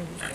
はい。